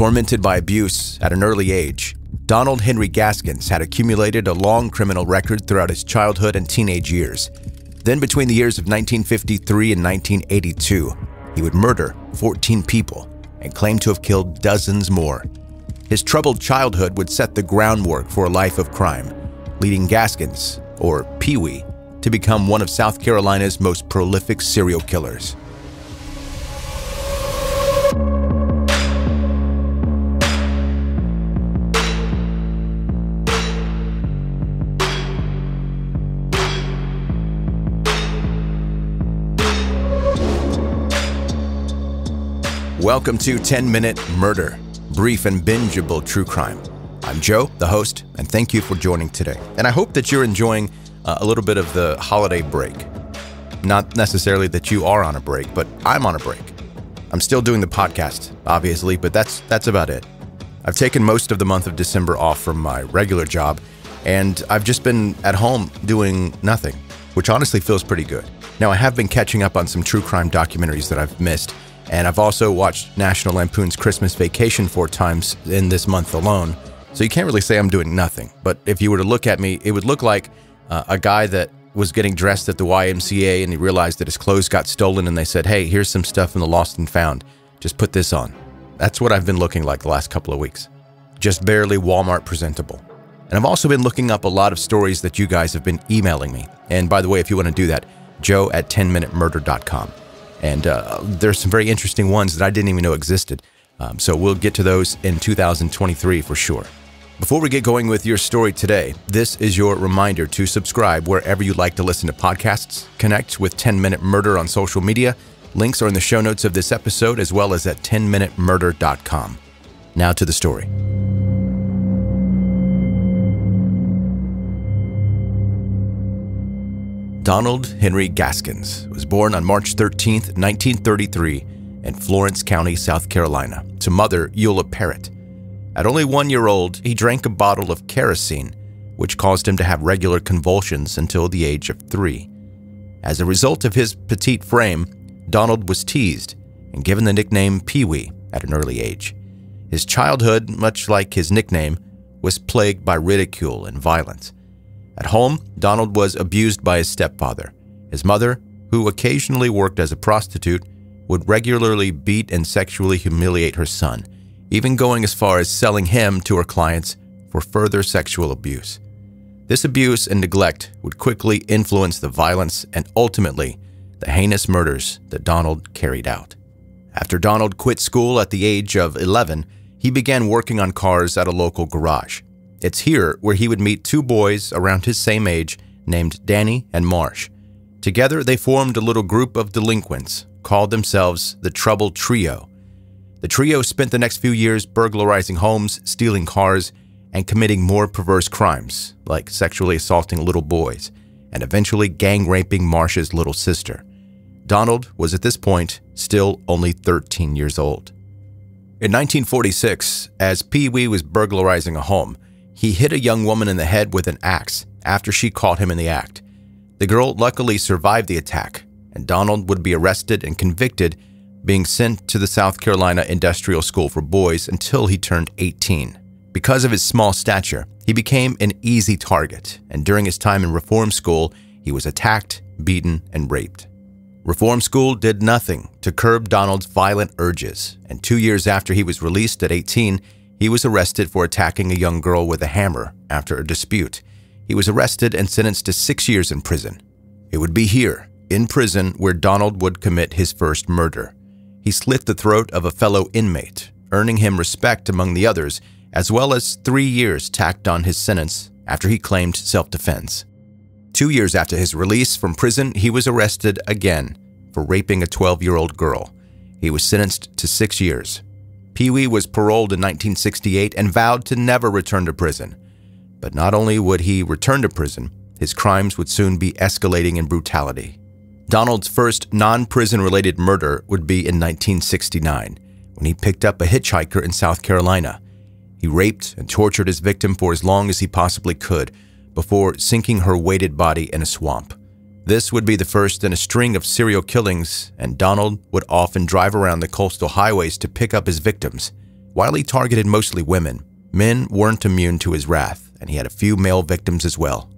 Tormented by abuse at an early age, Donald Henry Gaskins had accumulated a long criminal record throughout his childhood and teenage years. Then, between the years of 1953 and 1982, he would murder 14 people and claim to have killed dozens more. His troubled childhood would set the groundwork for a life of crime, leading Gaskins, or Pee Wee, to become one of South Carolina's most prolific serial killers. Welcome to 10 Minute Murder, brief and bingeable true crime. I'm Joe, the host, and thank you for joining today. And I hope that you're enjoying uh, a little bit of the holiday break. Not necessarily that you are on a break, but I'm on a break. I'm still doing the podcast, obviously, but that's that's about it. I've taken most of the month of December off from my regular job, and I've just been at home doing nothing, which honestly feels pretty good. Now, I have been catching up on some true crime documentaries that I've missed, and I've also watched National Lampoon's Christmas Vacation four times in this month alone. So you can't really say I'm doing nothing. But if you were to look at me, it would look like uh, a guy that was getting dressed at the YMCA and he realized that his clothes got stolen and they said, hey, here's some stuff in the lost and found. Just put this on. That's what I've been looking like the last couple of weeks. Just barely Walmart presentable. And I've also been looking up a lot of stories that you guys have been emailing me. And by the way, if you want to do that, joe at 10minutemurder.com. And uh, there's some very interesting ones that I didn't even know existed. Um, so we'll get to those in 2023 for sure. Before we get going with your story today, this is your reminder to subscribe wherever you like to listen to podcasts. Connect with 10 Minute Murder on social media. Links are in the show notes of this episode as well as at 10minutemurder.com. Now to the story. Donald Henry Gaskins was born on March 13, 1933, in Florence County, South Carolina, to mother Eula Parrott. At only one year old, he drank a bottle of kerosene, which caused him to have regular convulsions until the age of three. As a result of his petite frame, Donald was teased and given the nickname Pee Wee at an early age. His childhood, much like his nickname, was plagued by ridicule and violence. At home, Donald was abused by his stepfather. His mother, who occasionally worked as a prostitute, would regularly beat and sexually humiliate her son, even going as far as selling him to her clients for further sexual abuse. This abuse and neglect would quickly influence the violence and ultimately the heinous murders that Donald carried out. After Donald quit school at the age of 11, he began working on cars at a local garage. It's here where he would meet two boys around his same age named Danny and Marsh. Together, they formed a little group of delinquents, called themselves the Trouble Trio. The trio spent the next few years burglarizing homes, stealing cars, and committing more perverse crimes, like sexually assaulting little boys, and eventually gang raping Marsh's little sister. Donald was at this point still only 13 years old. In 1946, as Pee Wee was burglarizing a home, he hit a young woman in the head with an axe after she caught him in the act. The girl luckily survived the attack, and Donald would be arrested and convicted, being sent to the South Carolina Industrial School for Boys until he turned 18. Because of his small stature, he became an easy target, and during his time in reform school, he was attacked, beaten, and raped. Reform school did nothing to curb Donald's violent urges, and two years after he was released at 18, he was arrested for attacking a young girl with a hammer after a dispute. He was arrested and sentenced to six years in prison. It would be here, in prison, where Donald would commit his first murder. He slit the throat of a fellow inmate, earning him respect among the others, as well as three years tacked on his sentence after he claimed self defense. Two years after his release from prison, he was arrested again for raping a 12 year old girl. He was sentenced to six years. Pee Wee was paroled in 1968 and vowed to never return to prison. But not only would he return to prison, his crimes would soon be escalating in brutality. Donald's first non prison related murder would be in 1969 when he picked up a hitchhiker in South Carolina. He raped and tortured his victim for as long as he possibly could before sinking her weighted body in a swamp. This would be the first in a string of serial killings, and Donald would often drive around the coastal highways to pick up his victims. While he targeted mostly women, men weren't immune to his wrath, and he had a few male victims as well.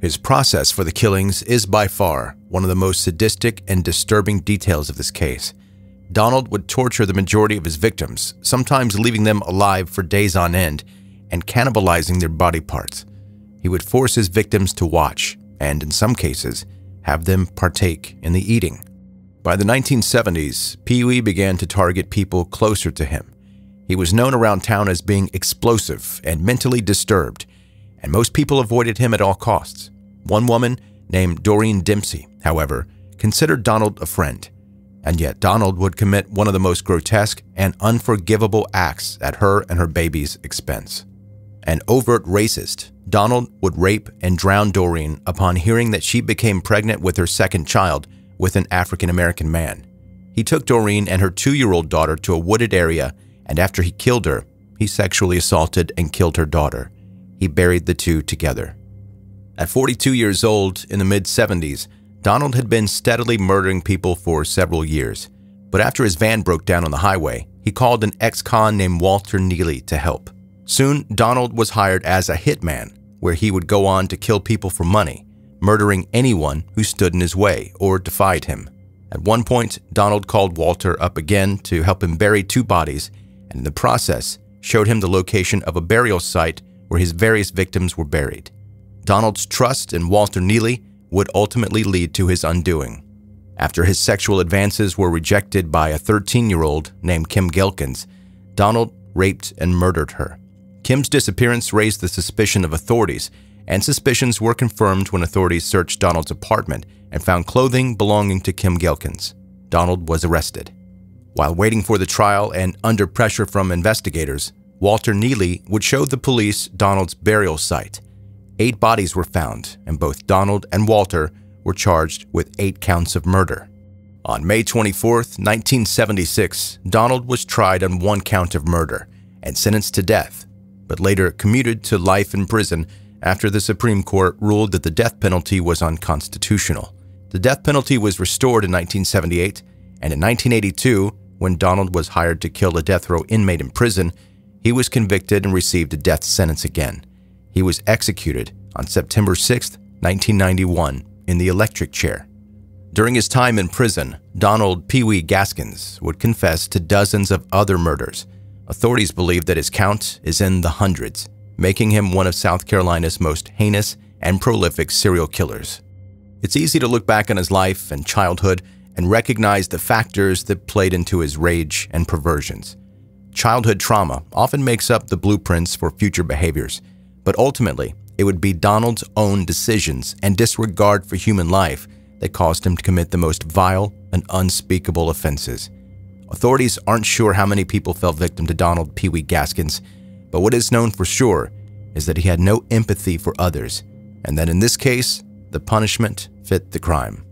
His process for the killings is by far one of the most sadistic and disturbing details of this case. Donald would torture the majority of his victims, sometimes leaving them alive for days on end and cannibalizing their body parts. He would force his victims to watch, and in some cases, have them partake in the eating. By the 1970s, Pee Wee began to target people closer to him. He was known around town as being explosive and mentally disturbed, and most people avoided him at all costs. One woman, named Doreen Dempsey, however, considered Donald a friend, and yet Donald would commit one of the most grotesque and unforgivable acts at her and her baby's expense. An overt racist, Donald would rape and drown Doreen upon hearing that she became pregnant with her second child with an African American man. He took Doreen and her two year old daughter to a wooded area, and after he killed her, he sexually assaulted and killed her daughter. He buried the two together. At 42 years old, in the mid 70s, Donald had been steadily murdering people for several years. But after his van broke down on the highway, he called an ex con named Walter Neely to help. Soon, Donald was hired as a hitman, where he would go on to kill people for money, murdering anyone who stood in his way or defied him. At one point, Donald called Walter up again to help him bury two bodies, and in the process, showed him the location of a burial site where his various victims were buried. Donald's trust in Walter Neely would ultimately lead to his undoing. After his sexual advances were rejected by a 13-year-old named Kim Ghelkins, Donald raped and murdered her. Kim's disappearance raised the suspicion of authorities, and suspicions were confirmed when authorities searched Donald's apartment and found clothing belonging to Kim Ghelkins. Donald was arrested. While waiting for the trial and under pressure from investigators, Walter Neely would show the police Donald's burial site Eight bodies were found, and both Donald and Walter were charged with eight counts of murder. On May 24, 1976, Donald was tried on one count of murder and sentenced to death, but later commuted to life in prison after the Supreme Court ruled that the death penalty was unconstitutional. The death penalty was restored in 1978, and in 1982, when Donald was hired to kill a death row inmate in prison, he was convicted and received a death sentence again. He was executed on September 6, 1991, in the electric chair. During his time in prison, Donald Pee Wee Gaskins would confess to dozens of other murders. Authorities believe that his count is in the hundreds, making him one of South Carolina's most heinous and prolific serial killers. It's easy to look back on his life and childhood and recognize the factors that played into his rage and perversions. Childhood trauma often makes up the blueprints for future behaviors, but ultimately, it would be Donald's own decisions and disregard for human life that caused him to commit the most vile and unspeakable offenses. Authorities aren't sure how many people fell victim to Donald Pee Wee Gaskins, but what is known for sure is that he had no empathy for others, and that in this case, the punishment fit the crime.